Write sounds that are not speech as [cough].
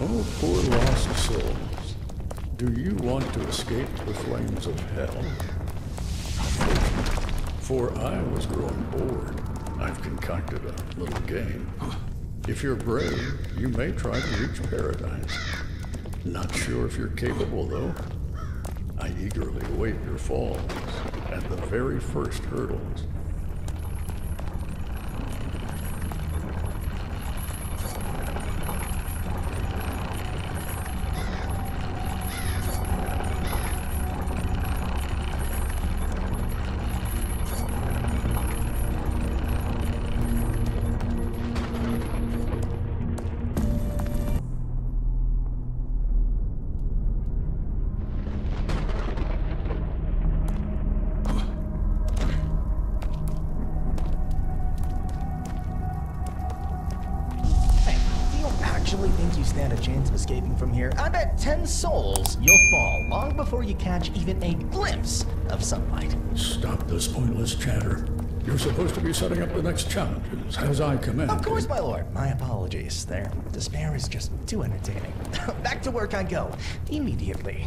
Oh, poor lost souls. Do you want to escape the flames of hell? For I was growing bored. I've concocted a little game. If you're brave, you may try to reach paradise. Not sure if you're capable, though. I eagerly await your falls at the very first hurdles. You stand a chance of escaping from here? I bet 10 souls you'll fall long before you catch even a glimpse of sunlight. Stop this pointless chatter. You're supposed to be setting up the next challenges, as I command. Of course, my lord. My apologies. Their despair is just too entertaining. [laughs] Back to work I go. Immediately.